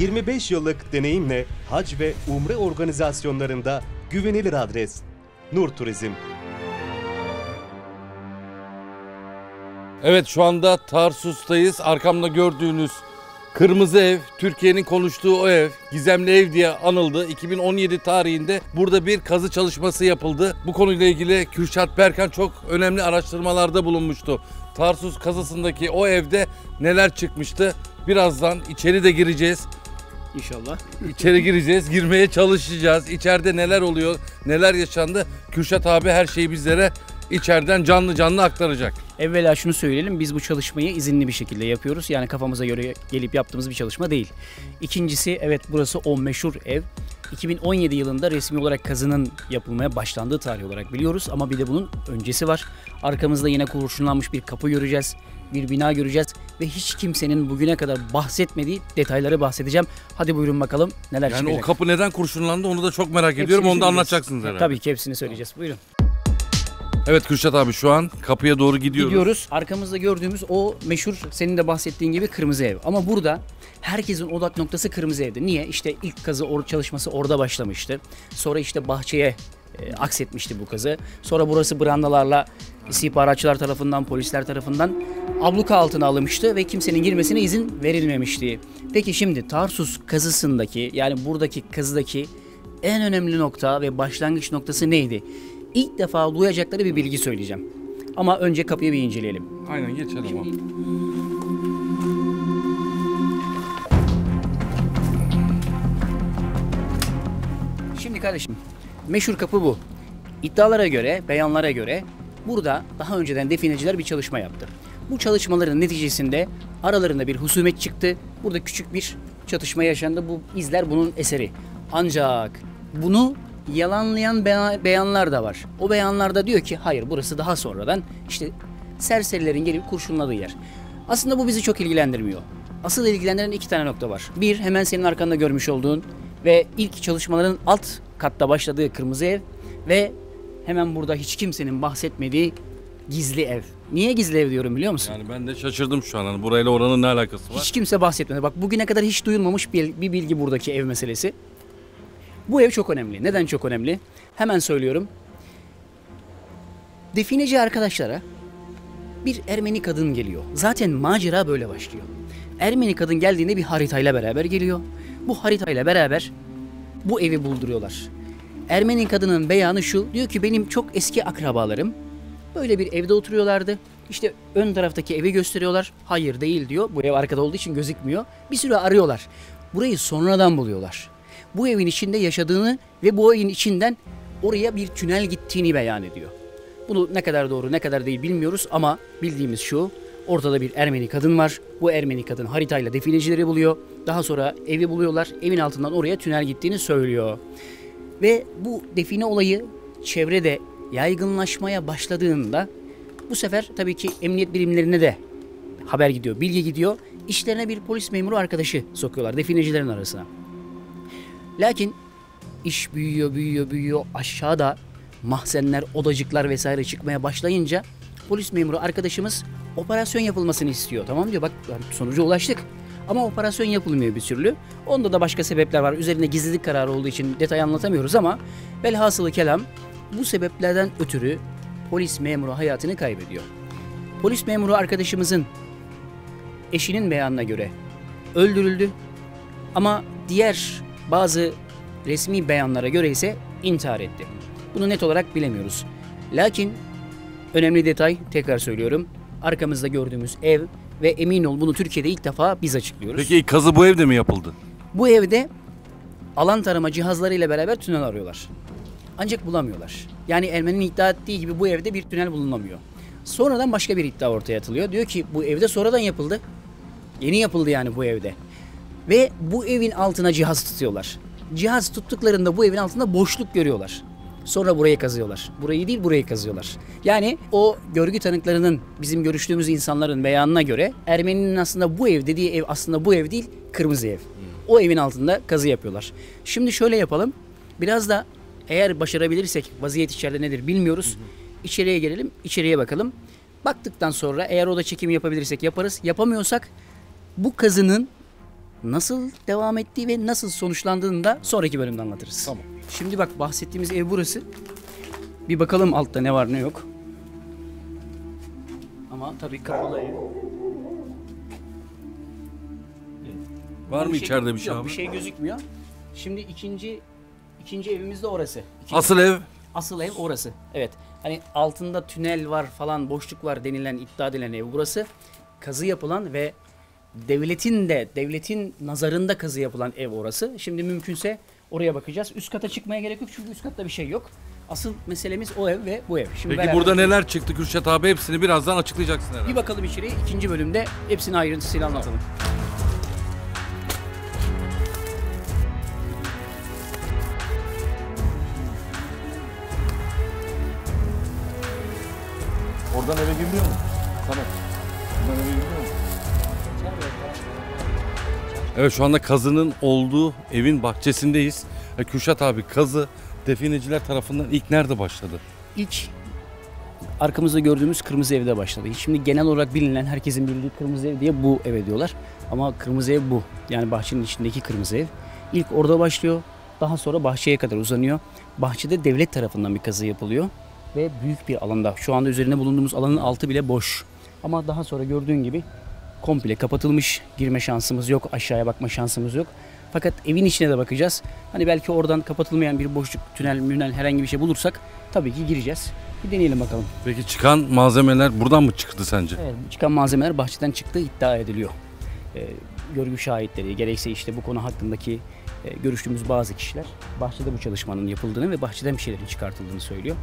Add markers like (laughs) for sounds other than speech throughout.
25 yıllık deneyimle hac ve umre organizasyonlarında güvenilir adres. Nur Turizm. Evet şu anda Tarsus'tayız. Arkamda gördüğünüz Kırmızı Ev, Türkiye'nin konuştuğu o ev, gizemli ev diye anıldı. 2017 tarihinde burada bir kazı çalışması yapıldı. Bu konuyla ilgili Kürşat Berkan çok önemli araştırmalarda bulunmuştu. Tarsus kazısındaki o evde neler çıkmıştı? Birazdan içeri de gireceğiz. İnşallah. İçeri gireceğiz, girmeye çalışacağız. İçeride neler oluyor, neler yaşandı? Kürşat abi her şeyi bizlere içeriden canlı canlı aktaracak. Evvela şunu söyleyelim. Biz bu çalışmayı izinli bir şekilde yapıyoruz. Yani kafamıza göre gelip yaptığımız bir çalışma değil. İkincisi evet burası o meşhur ev. 2017 yılında resmi olarak kazının yapılmaya başlandığı tarih olarak biliyoruz ama bir de bunun öncesi var. Arkamızda yine kurşunlanmış bir kapı göreceğiz, bir bina göreceğiz ve hiç kimsenin bugüne kadar bahsetmediği detayları bahsedeceğim. Hadi buyurun bakalım neler Yani çıkacak. o kapı neden kurşunlandı onu da çok merak Hepsini ediyorum. Onu da anlatacaksınız herhalde. Tabii ki hepsini söyleyeceğiz. Buyurun. Evet Kürşat abi şu an kapıya doğru gidiyoruz. Gidiyoruz. Arkamızda gördüğümüz o meşhur senin de bahsettiğin gibi kırmızı ev. Ama burada herkesin odak noktası kırmızı evde. Niye? İşte ilk kazı or- çalışması orada başlamıştı. Sonra işte bahçeye e, aksetmişti bu kazı. Sonra burası brandalarla istihbaratçılar tarafından, polisler tarafından abluka altına alınmıştı ve kimsenin girmesine izin verilmemişti. Peki şimdi Tarsus kazısındaki yani buradaki kazıdaki en önemli nokta ve başlangıç noktası neydi? İlk defa duyacakları bir bilgi söyleyeceğim. Ama önce kapıyı bir inceleyelim. Aynen geçelim abi. Şimdi kardeşim meşhur kapı bu. İddialara göre, beyanlara göre burada daha önceden defineciler bir çalışma yaptı. Bu çalışmaların neticesinde aralarında bir husumet çıktı. Burada küçük bir çatışma yaşandı. Bu izler bunun eseri. Ancak bunu yalanlayan beya- beyanlar da var. O beyanlarda diyor ki hayır burası daha sonradan işte serserilerin gelip kurşunladığı yer. Aslında bu bizi çok ilgilendirmiyor. Asıl ilgilendiren iki tane nokta var. Bir hemen senin arkanda görmüş olduğun ve ilk çalışmaların alt katta başladığı kırmızı ev ve hemen burada hiç kimsenin bahsetmediği gizli ev. Niye gizli ev diyorum biliyor musun? Yani ben de şaşırdım şu an. Hani burayla oranın ne alakası var? Hiç kimse bahsetmedi. Bak bugüne kadar hiç duyulmamış bir, bir bilgi buradaki ev meselesi. Bu ev çok önemli. Neden çok önemli? Hemen söylüyorum. Defineci arkadaşlara bir Ermeni kadın geliyor. Zaten macera böyle başlıyor. Ermeni kadın geldiğinde bir haritayla beraber geliyor. Bu haritayla beraber bu evi bulduruyorlar. Ermeni kadının beyanı şu. Diyor ki benim çok eski akrabalarım böyle bir evde oturuyorlardı. İşte ön taraftaki evi gösteriyorlar. Hayır değil diyor. Bu ev arkada olduğu için gözükmüyor. Bir süre arıyorlar. Burayı sonradan buluyorlar. Bu evin içinde yaşadığını ve bu evin içinden oraya bir tünel gittiğini beyan ediyor. Bunu ne kadar doğru ne kadar değil bilmiyoruz ama bildiğimiz şu. Ortada bir Ermeni kadın var. Bu Ermeni kadın haritayla definecileri buluyor. Daha sonra evi buluyorlar. Evin altından oraya tünel gittiğini söylüyor. Ve bu define olayı çevrede yaygınlaşmaya başladığında bu sefer tabii ki emniyet birimlerine de haber gidiyor, bilgi gidiyor. İşlerine bir polis memuru arkadaşı sokuyorlar definecilerin arasına. Lakin iş büyüyor, büyüyor, büyüyor. Aşağıda mahzenler, odacıklar vesaire çıkmaya başlayınca polis memuru arkadaşımız operasyon yapılmasını istiyor. Tamam diyor bak sonuca ulaştık. Ama operasyon yapılmıyor bir türlü. Onda da başka sebepler var. Üzerinde gizlilik kararı olduğu için detay anlatamıyoruz ama velhasılı kelam bu sebeplerden ötürü polis memuru hayatını kaybediyor. Polis memuru arkadaşımızın eşinin beyanına göre öldürüldü. Ama diğer bazı resmi beyanlara göre ise intihar etti. Bunu net olarak bilemiyoruz. Lakin önemli detay tekrar söylüyorum. Arkamızda gördüğümüz ev ve emin ol bunu Türkiye'de ilk defa biz açıklıyoruz. Peki ilk kazı bu evde mi yapıldı? Bu evde alan tarama cihazları ile beraber tünel arıyorlar. Ancak bulamıyorlar. Yani Ermeni'nin iddia ettiği gibi bu evde bir tünel bulunamıyor. Sonradan başka bir iddia ortaya atılıyor. Diyor ki bu evde sonradan yapıldı. Yeni yapıldı yani bu evde. Ve bu evin altına cihaz tutuyorlar. Cihaz tuttuklarında bu evin altında boşluk görüyorlar. Sonra burayı kazıyorlar. Burayı değil burayı kazıyorlar. Yani o görgü tanıklarının bizim görüştüğümüz insanların beyanına göre Ermeni'nin aslında bu ev dediği ev aslında bu ev değil kırmızı ev. O evin altında kazı yapıyorlar. Şimdi şöyle yapalım. Biraz da eğer başarabilirsek vaziyet içeride nedir bilmiyoruz. İçeriye gelelim, içeriye bakalım. Baktıktan sonra eğer oda çekimi yapabilirsek yaparız. Yapamıyorsak bu kazının Nasıl devam ettiği ve nasıl sonuçlandığını da sonraki bölümde anlatırız. Tamam. Şimdi bak bahsettiğimiz ev burası. Bir bakalım altta ne var ne yok. Ama tabii kapalı ev. Var mı Bir içeride bir şey yok, abi? Bir şey gözükmüyor. Şimdi ikinci ikinci evimiz de orası. İkinci- Asıl ev Asıl ev orası. Evet. Hani altında tünel var falan boşluk var denilen iddia edilen ev burası. Kazı yapılan ve devletin de devletin nazarında kazı yapılan ev orası. Şimdi mümkünse oraya bakacağız. Üst kata çıkmaya gerek yok çünkü üst katta bir şey yok. Asıl meselemiz o ev ve bu ev. Şimdi Peki beraber- burada neler çıktı Kürşat abi hepsini birazdan açıklayacaksın herhalde. bir bakalım içeriye. ikinci bölümde hepsini ayrıntısıyla anlatalım. Oradan eve giriliyor mu? Evet şu anda kazının olduğu evin bahçesindeyiz. E, Kürşat abi kazı defineciler tarafından ilk nerede başladı? İlk arkamızda gördüğümüz kırmızı evde başladı. Şimdi genel olarak bilinen herkesin bildiği kırmızı ev diye bu eve diyorlar. Ama kırmızı ev bu. Yani bahçenin içindeki kırmızı ev. İlk orada başlıyor. Daha sonra bahçeye kadar uzanıyor. Bahçede devlet tarafından bir kazı yapılıyor. Ve büyük bir alanda. Şu anda üzerinde bulunduğumuz alanın altı bile boş. Ama daha sonra gördüğün gibi komple kapatılmış. Girme şansımız yok. Aşağıya bakma şansımız yok. Fakat evin içine de bakacağız. Hani belki oradan kapatılmayan bir boşluk, tünel, münel herhangi bir şey bulursak tabii ki gireceğiz. Bir deneyelim bakalım. Peki çıkan malzemeler buradan mı çıktı sence? Evet, çıkan malzemeler bahçeden çıktığı iddia ediliyor. Ee, görgü şahitleri, gerekse işte bu konu hakkındaki e, görüştüğümüz bazı kişiler bahçede bu çalışmanın yapıldığını ve bahçeden bir şeylerin çıkartıldığını söylüyor.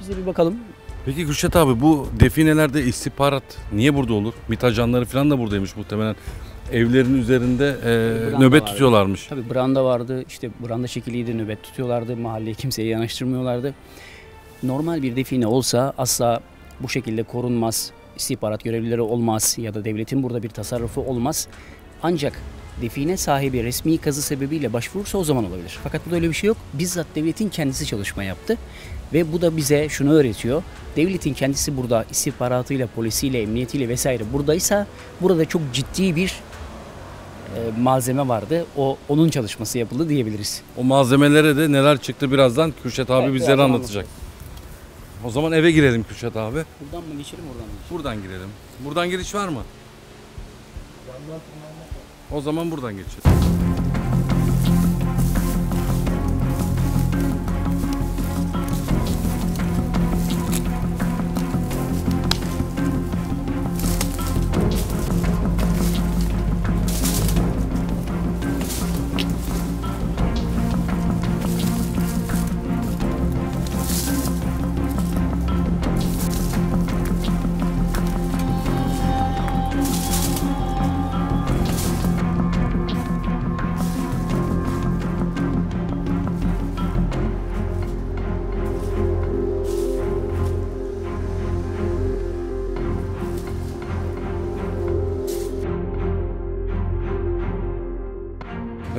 Biz de bir bakalım. Peki Kürşat abi bu definelerde istihbarat niye burada olur? MİT ajanları falan da buradaymış muhtemelen. Evlerin üzerinde e, Branda nöbet var. tutuyorlarmış. Tabii branda vardı, işte branda şekiliydi, nöbet tutuyorlardı, mahalleye kimseyi yanaştırmıyorlardı. Normal bir define olsa asla bu şekilde korunmaz, istihbarat görevlileri olmaz ya da devletin burada bir tasarrufu olmaz. Ancak define sahibi resmi kazı sebebiyle başvurursa o zaman olabilir. Fakat burada öyle bir şey yok. Bizzat devletin kendisi çalışma yaptı. Ve bu da bize şunu öğretiyor. Devletin kendisi burada istihbaratıyla, polisiyle, emniyetiyle vesaire buradaysa burada çok ciddi bir e, malzeme vardı. O onun çalışması yapıldı diyebiliriz. O malzemelere de neler çıktı birazdan Kürşat abi Evet, bizlere anlatacak. O zaman eve girelim Kürşat abi. Buradan mı geçelim oradan mı geçelim? Buradan girelim. Buradan giriş var mı? O zaman buradan geçelim.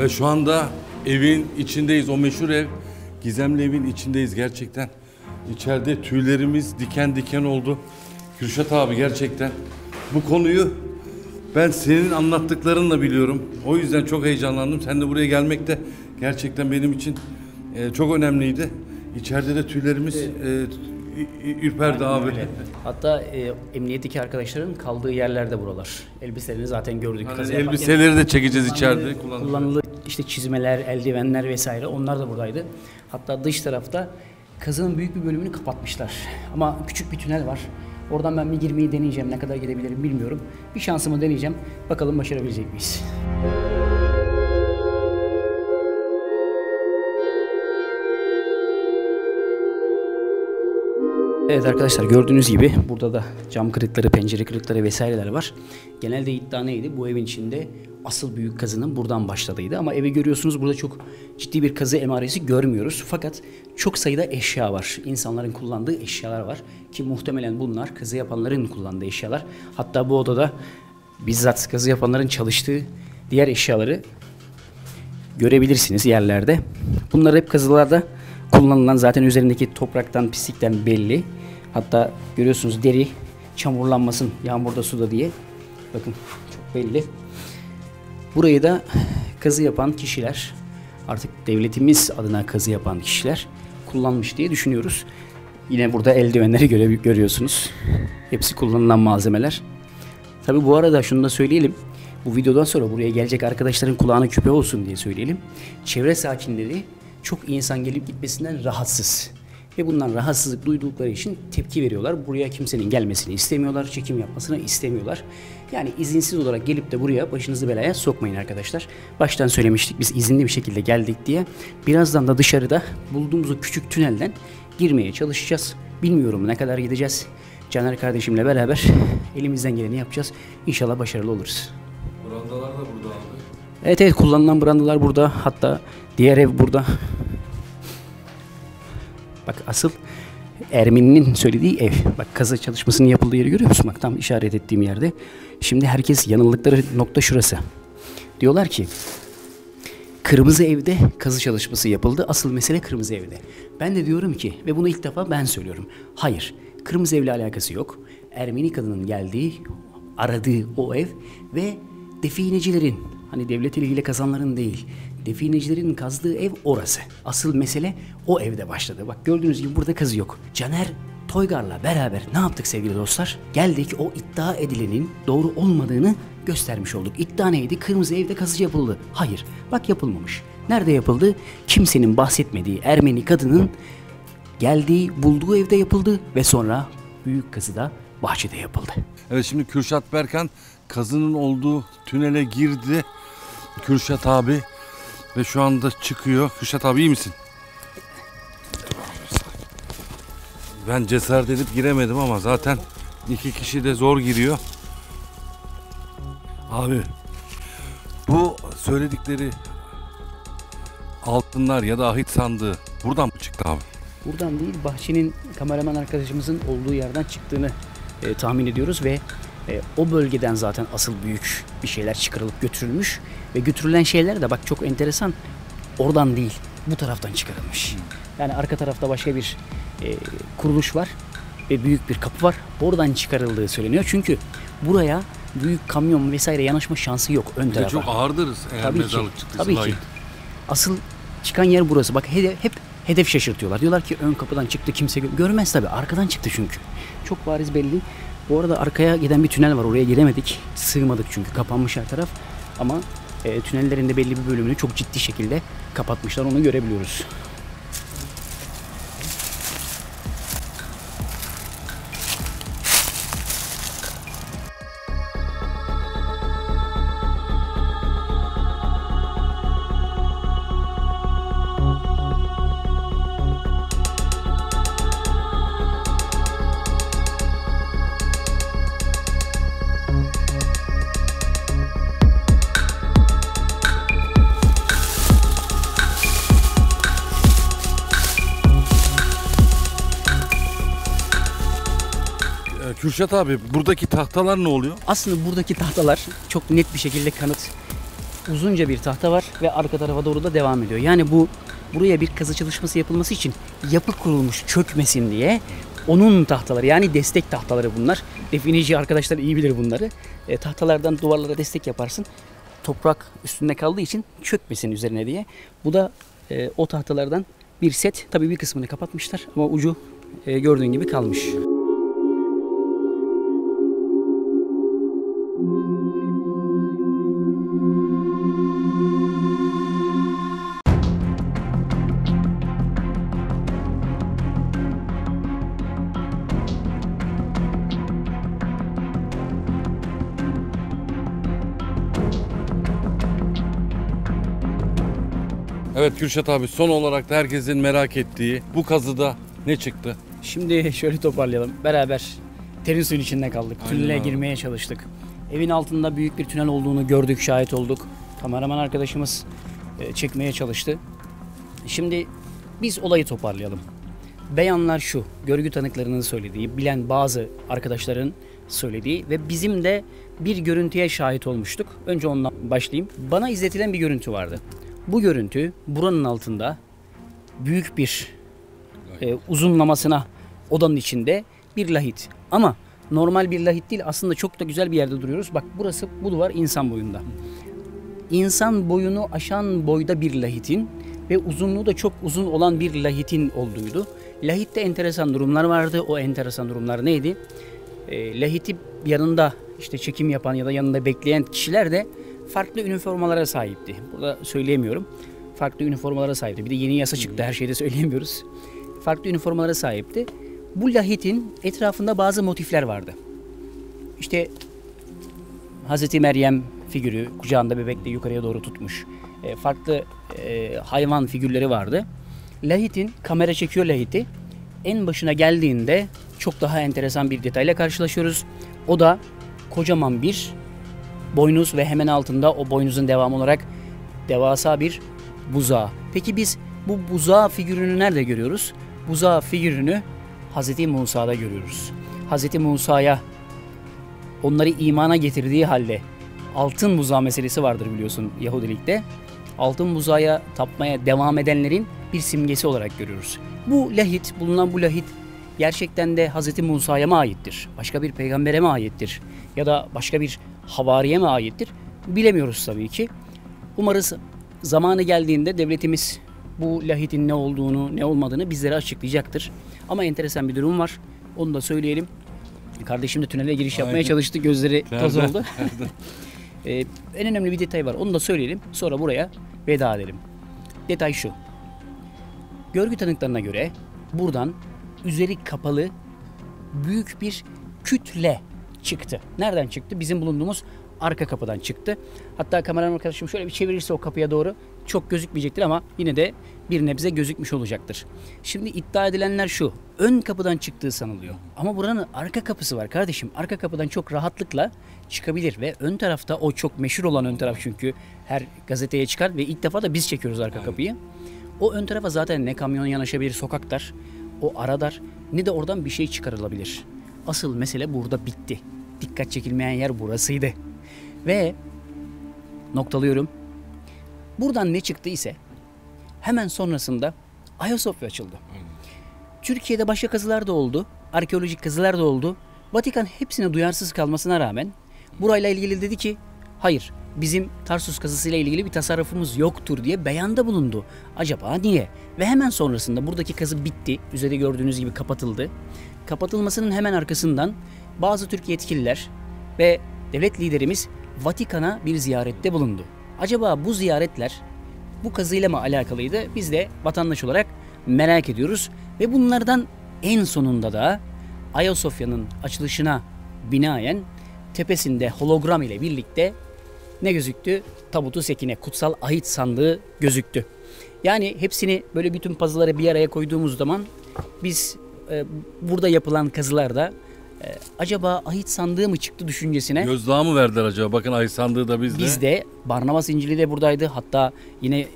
Ve şu anda evin içindeyiz. O meşhur ev. Gizemli evin içindeyiz gerçekten. İçeride tüylerimiz diken diken oldu. Kürşat abi gerçekten bu konuyu ben senin anlattıklarınla biliyorum. O yüzden çok heyecanlandım. Sen de buraya gelmek de gerçekten benim için e, çok önemliydi. İçeride de tüylerimiz e, ürperdi abi. Öyle. Hatta e, emniyetteki arkadaşların kaldığı yerlerde buralar. Elbiselerini zaten gördük. Hani Kazı yaparken elbiseleri de çekeceğiz içeride. Kullanılan. İşte çizmeler, eldivenler vesaire onlar da buradaydı. Hatta dış tarafta kazının büyük bir bölümünü kapatmışlar. Ama küçük bir tünel var. Oradan ben bir girmeyi deneyeceğim. Ne kadar gidebilirim bilmiyorum. Bir şansımı deneyeceğim. Bakalım başarabilecek miyiz? Evet arkadaşlar gördüğünüz gibi burada da cam kırıkları, pencere kırıkları vesaireler var. Genelde iddia neydi? Bu evin içinde asıl büyük kazının buradan başladığıydı. Ama evi görüyorsunuz burada çok ciddi bir kazı emaresi görmüyoruz. Fakat çok sayıda eşya var. İnsanların kullandığı eşyalar var. Ki muhtemelen bunlar kazı yapanların kullandığı eşyalar. Hatta bu odada bizzat kazı yapanların çalıştığı diğer eşyaları görebilirsiniz yerlerde. Bunlar hep kazılarda kullanılan zaten üzerindeki topraktan, pislikten belli. Hatta görüyorsunuz deri çamurlanmasın yağmurda suda diye. Bakın çok belli. Burayı da kazı yapan kişiler, artık devletimiz adına kazı yapan kişiler kullanmış diye düşünüyoruz. Yine burada eldivenleri göre, görüyorsunuz. Hepsi kullanılan malzemeler. Tabi bu arada şunu da söyleyelim. Bu videodan sonra buraya gelecek arkadaşların kulağına küpe olsun diye söyleyelim. Çevre sakinleri çok insan gelip gitmesinden rahatsız. Ve bundan rahatsızlık duydukları için tepki veriyorlar. Buraya kimsenin gelmesini istemiyorlar, çekim yapmasını istemiyorlar. Yani izinsiz olarak gelip de buraya başınızı belaya sokmayın arkadaşlar. Baştan söylemiştik biz izinli bir şekilde geldik diye. Birazdan da dışarıda bulduğumuz o küçük tünelden girmeye çalışacağız. Bilmiyorum ne kadar gideceğiz. Caner kardeşimle beraber elimizden geleni yapacağız. İnşallah başarılı oluruz. Brandalar da burada abi. Evet evet kullanılan brandalar burada. Hatta diğer ev burada. Bak asıl Ermeni'nin söylediği ev. Bak kazı çalışmasının yapıldığı yeri görüyor musun? Bak tam işaret ettiğim yerde. Şimdi herkes yanıldıkları nokta şurası. Diyorlar ki Kırmızı evde kazı çalışması yapıldı. Asıl mesele kırmızı evde. Ben de diyorum ki ve bunu ilk defa ben söylüyorum. Hayır. Kırmızı evle alakası yok. Ermeni kadının geldiği, aradığı o ev ve definecilerin hani devlet eliyle kazanların değil. Definecilerin kazdığı ev orası. Asıl mesele o evde başladı. Bak gördüğünüz gibi burada kazı yok. Caner Toygar'la beraber ne yaptık sevgili dostlar? Geldik o iddia edilenin doğru olmadığını göstermiş olduk. İddia neydi? Kırmızı evde kazı yapıldı. Hayır. Bak yapılmamış. Nerede yapıldı? Kimsenin bahsetmediği Ermeni kadının geldiği, bulduğu evde yapıldı ve sonra büyük kazı da bahçede yapıldı. Evet şimdi Kürşat Berkan kazının olduğu tünele girdi. Kürşat abi ve şu anda çıkıyor. Kürşat abi iyi misin? Ben cesaret edip giremedim ama zaten iki kişi de zor giriyor. Abi bu söyledikleri altınlar ya da ahit sandığı buradan mı çıktı abi? Buradan değil bahçenin kameraman arkadaşımızın olduğu yerden çıktığını e, tahmin ediyoruz ve e, o bölgeden zaten asıl büyük bir şeyler çıkarılıp götürülmüş ve götürülen şeyler de bak çok enteresan oradan değil bu taraftan çıkarılmış. Yani arka tarafta başka bir e, kuruluş var ve büyük bir kapı var. Oradan çıkarıldığı söyleniyor. Çünkü buraya büyük kamyon vesaire yanaşma şansı yok ön Bir tarafa. çok ağırdırız eğer Tabii ki. mezarlık çıktıysa. Tabii ki. Asıl çıkan yer burası. Bak hedef, hep hedef şaşırtıyorlar. Diyorlar ki ön kapıdan çıktı kimse gö- görmez tabii. Arkadan çıktı çünkü. Çok bariz belli. Bu arada arkaya giden bir tünel var. Oraya giremedik. Sığmadık çünkü. Kapanmış her taraf. Ama e, tünellerin de belli bir bölümünü çok ciddi şekilde kapatmışlar. Onu görebiliyoruz. Kürşat abi buradaki tahtalar ne oluyor? Aslında buradaki tahtalar çok net bir şekilde kanıt. Uzunca bir tahta var ve arka tarafa doğru da devam ediyor. Yani bu buraya bir kazı çalışması yapılması için yapı kurulmuş çökmesin diye onun tahtaları yani destek tahtaları bunlar. Defineci arkadaşlar iyi bilir bunları. E, tahtalardan duvarlara destek yaparsın. Toprak üstünde kaldığı için çökmesin üzerine diye. Bu da e, o tahtalardan bir set. Tabii bir kısmını kapatmışlar ama ucu e, gördüğün gibi kalmış. Evet Kürşat abi son olarak da herkesin merak ettiği bu kazıda ne çıktı? Şimdi şöyle toparlayalım. Beraber terin suyun içinde kaldık. Aynen Tünele abi. girmeye çalıştık. Evin altında büyük bir tünel olduğunu gördük, şahit olduk. Kameraman arkadaşımız e, çekmeye çalıştı. Şimdi biz olayı toparlayalım. Beyanlar şu, görgü tanıklarının söylediği, bilen bazı arkadaşların söylediği ve bizim de bir görüntüye şahit olmuştuk. Önce ondan başlayayım. Bana izletilen bir görüntü vardı. Bu görüntü buranın altında büyük bir e, uzunlamasına odanın içinde bir lahit. Ama normal bir lahit değil aslında çok da güzel bir yerde duruyoruz. Bak burası bu duvar insan boyunda. insan boyunu aşan boyda bir lahitin ve uzunluğu da çok uzun olan bir lahitin olduğuydu. Lahitte enteresan durumlar vardı. O enteresan durumlar neydi? E, lahiti yanında işte çekim yapan ya da yanında bekleyen kişiler de farklı üniformalara sahipti. Burada söyleyemiyorum. Farklı üniformalara sahipti. Bir de yeni yasa çıktı. Her şeyde söyleyemiyoruz. Farklı üniformalara sahipti. Bu lahitin etrafında bazı motifler vardı. İşte Hazreti Meryem figürü kucağında bebekle yukarıya doğru tutmuş. E, farklı e, hayvan figürleri vardı. Lahit'in kamera çekiyor Lahit'i. En başına geldiğinde çok daha enteresan bir detayla karşılaşıyoruz. O da kocaman bir boynuz ve hemen altında o boynuzun devamı olarak devasa bir buzağı. Peki biz bu buzağı figürünü nerede görüyoruz? Buzağı figürünü Hazreti Musa'da görüyoruz. Hazreti Musa'ya onları imana getirdiği halde altın buzağı meselesi vardır biliyorsun Yahudilikte. Altın buzağıya tapmaya devam edenlerin bir simgesi olarak görüyoruz. Bu lahit, bulunan bu lahit gerçekten de Hz. Musa'ya mı aittir? Başka bir peygambere mi aittir? Ya da başka bir havariye mi aittir? Bilemiyoruz tabii ki. Umarız zamanı geldiğinde devletimiz bu lahitin ne olduğunu, ne olmadığını bizlere açıklayacaktır. Ama enteresan bir durum var. Onu da söyleyelim. Kardeşim de tünele giriş yapmaya Aynen. çalıştı. Gözleri toz oldu. (laughs) (laughs) Ee, en önemli bir detay var. Onu da söyleyelim. Sonra buraya veda edelim. Detay şu. Görgü tanıklarına göre buradan üzeri kapalı büyük bir kütle çıktı. Nereden çıktı? Bizim bulunduğumuz arka kapıdan çıktı. Hatta kameraman arkadaşım şöyle bir çevirirse o kapıya doğru çok gözükmeyecektir ama yine de bir nebze gözükmüş olacaktır. Şimdi iddia edilenler şu. Ön kapıdan çıktığı sanılıyor. Ama buranın arka kapısı var kardeşim. Arka kapıdan çok rahatlıkla çıkabilir ve ön tarafta o çok meşhur olan ön taraf çünkü her gazeteye çıkar ve ilk defa da biz çekiyoruz arka kapıyı. O ön tarafa zaten ne kamyon yanaşabilir sokaklar, o aradar ne de oradan bir şey çıkarılabilir. Asıl mesele burada bitti. Dikkat çekilmeyen yer burasıydı. Ve noktalıyorum. Buradan ne çıktı ise hemen sonrasında Ayasofya açıldı. Türkiye'de başka kazılar da oldu. Arkeolojik kazılar da oldu. Vatikan hepsine duyarsız kalmasına rağmen burayla ilgili dedi ki hayır bizim Tarsus kazısıyla ilgili bir tasarrufumuz yoktur diye beyanda bulundu. Acaba niye? Ve hemen sonrasında buradaki kazı bitti. Üzerinde gördüğünüz gibi kapatıldı. Kapatılmasının hemen arkasından bazı Türk yetkililer ve devlet liderimiz Vatikan'a bir ziyarette bulundu. Acaba bu ziyaretler bu kazıyla mı alakalıydı? Biz de vatandaş olarak merak ediyoruz. Ve bunlardan en sonunda da Ayasofya'nın açılışına binaen tepesinde hologram ile birlikte ne gözüktü? Tabutu sekine, kutsal ahit sandığı gözüktü. Yani hepsini böyle bütün puzzle'ları bir araya koyduğumuz zaman biz e, burada yapılan kazılarda e, acaba ahit sandığı mı çıktı düşüncesine Gözdağı mı verdiler acaba? Bakın ay sandığı da bizde. biz de Barnabas İncil'i de buradaydı. Hatta yine e,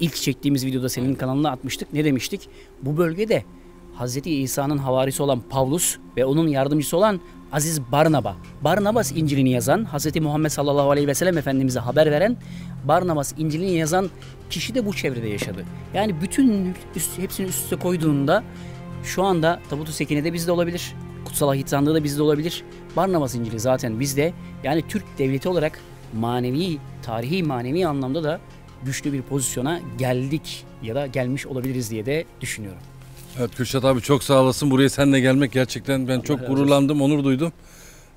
ilk çektiğimiz videoda senin kanalına atmıştık. Ne demiştik? Bu bölgede Hz. İsa'nın havarisi olan Pavlus ve onun yardımcısı olan Aziz Barnaba. Barnabas İncil'ini yazan, Hz. Muhammed sallallahu aleyhi ve sellem Efendimiz'e haber veren Barnabas İncil'ini yazan kişi de bu çevrede yaşadı. Yani bütün üst, hepsini üst üste koyduğunda şu anda Tabutu Sekine'de bizde olabilir. Kutsal Ahit Sandığı da bizde olabilir. Barnabas İncil'i zaten bizde. Yani Türk devleti olarak manevi, tarihi manevi anlamda da güçlü bir pozisyona geldik ya da gelmiş olabiliriz diye de düşünüyorum. Evet Kürşat abi çok sağ olasın. Buraya seninle gelmek gerçekten ben çok razı olsun. gururlandım, onur duydum.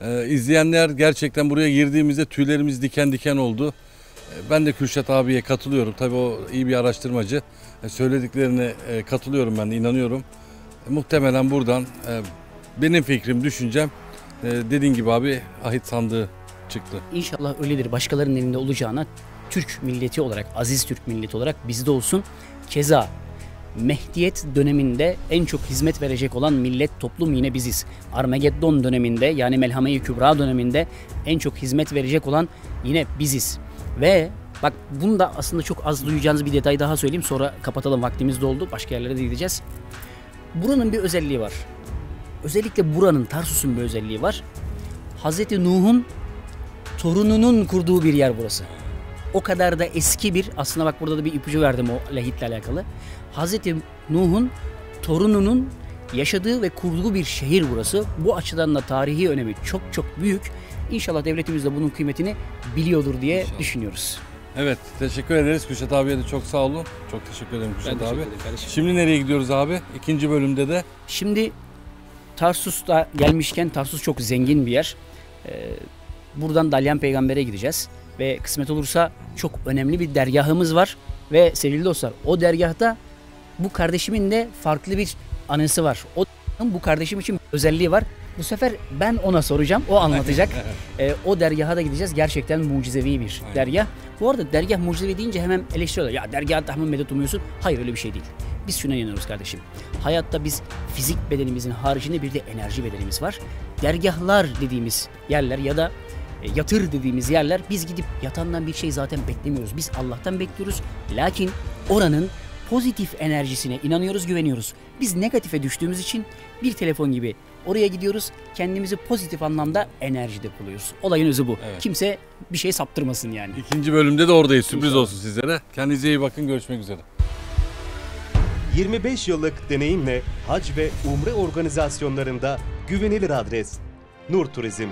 Ee, izleyenler gerçekten buraya girdiğimizde tüylerimiz diken diken oldu. Ee, ben de Kürşat abiye katılıyorum. Tabii o iyi bir araştırmacı. Ee, söylediklerine e, katılıyorum ben de inanıyorum. E, muhtemelen buradan e, benim fikrim, düşüncem e, dediğin gibi abi ahit sandığı çıktı. İnşallah öyledir. Başkalarının elinde olacağına Türk milleti olarak, aziz Türk milleti olarak bizde olsun. Keza Mehdiyet döneminde en çok hizmet verecek olan millet toplum yine biziz. Armageddon döneminde yani Melhame-i Kübra döneminde en çok hizmet verecek olan yine biziz. Ve bak bunu da aslında çok az duyacağınız bir detay daha söyleyeyim sonra kapatalım vaktimiz doldu başka yerlere de gideceğiz. Buranın bir özelliği var. Özellikle buranın Tarsus'un bir özelliği var. Hazreti Nuh'un torununun kurduğu bir yer burası. O kadar da eski bir aslında bak burada da bir ipucu verdim o lahitle alakalı. Hazreti Nuh'un torununun yaşadığı ve kurduğu bir şehir burası. Bu açıdan da tarihi önemi çok çok büyük. İnşallah devletimiz de bunun kıymetini biliyordur diye düşünüyoruz. Evet teşekkür ederiz Kürşat abiye de çok sağ olun. Çok teşekkür ederim Kürşat teşekkür abi. Şimdi nereye gidiyoruz abi? İkinci bölümde de Şimdi Tarsus'ta gelmişken Tarsus çok zengin bir yer. Ee, buradan Dalyan Peygamber'e gideceğiz. Ve kısmet olursa çok önemli bir dergahımız var. Ve sevgili dostlar o dergahta bu kardeşimin de farklı bir anısı var. O bu kardeşim için bir özelliği var. Bu sefer ben ona soracağım. O anlatacak. (laughs) Ee, o dergaha da gideceğiz. Gerçekten mucizevi bir Aynen. dergah. Bu arada dergah mucizevi deyince hemen eleştiriyorlar. Ya dergahta hemen medet umuyorsun. Hayır öyle bir şey değil. Biz şuna inanıyoruz kardeşim. Hayatta biz fizik bedenimizin haricinde bir de enerji bedenimiz var. Dergahlar dediğimiz yerler ya da e, yatır dediğimiz yerler biz gidip yatandan bir şey zaten beklemiyoruz. Biz Allah'tan bekliyoruz. Lakin oranın pozitif enerjisine inanıyoruz, güveniyoruz. Biz negatife düştüğümüz için bir telefon gibi oraya gidiyoruz. Kendimizi pozitif anlamda enerjide buluyoruz. Olayın özü bu. Evet. Kimse bir şey saptırmasın yani. ikinci bölümde de oradayız. Sürpriz olsun sizlere. Kendinize iyi bakın. Görüşmek üzere. 25 yıllık deneyimle hac ve umre organizasyonlarında güvenilir adres. Nur Turizm.